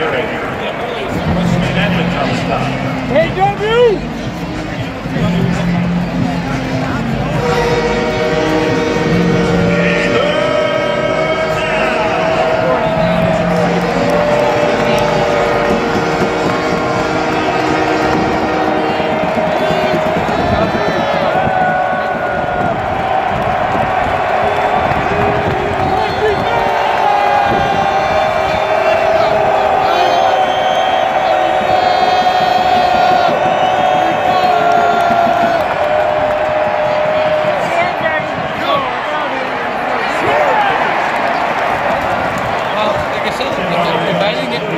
Durant. What's the name the top stop? I didn't get